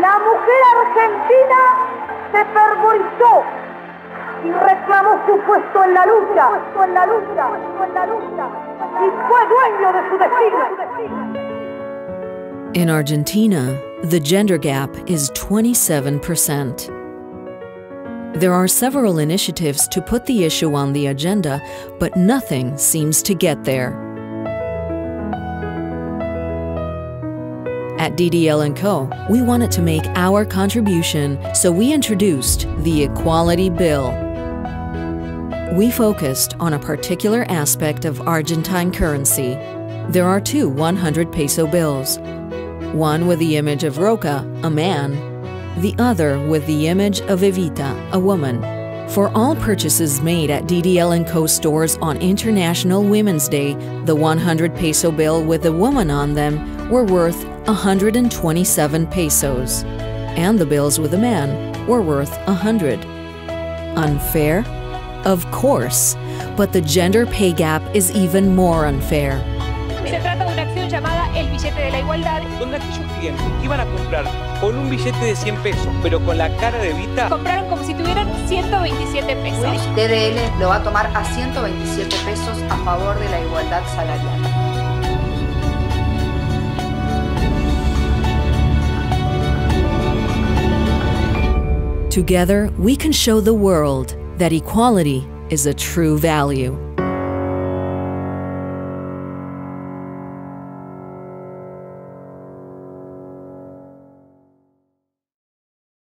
La mujer argentina se fervorizó y reclamó su puesto en la lucha, en la lucha, en la lucha, y fue dueño de su destino. In Argentina, the gender gap is 27%. There are several initiatives to put the issue on the agenda, but nothing seems to get there. At DDL & Co., we wanted to make our contribution, so we introduced the Equality Bill. We focused on a particular aspect of Argentine currency. There are two 100 peso bills, one with the image of Roca, a man, the other with the image of Evita, a woman. For all purchases made at DDL & Co stores on International Women's Day, the 100 peso bill with a woman on them were worth 127 pesos, and the bills with a man were worth 100. Unfair? Of course, but the gender pay gap is even more unfair. Se trata de una acción llamada el billete de la igualdad. donde aquellos clientes que iban a comprar con un billete de 100 pesos, pero con la cara de Evita, Compraron como si tuvieran 127 pesos. DDL lo va a tomar a 127 pesos a favor de la igualdad salarial. Together, we can show the world that equality is a true value.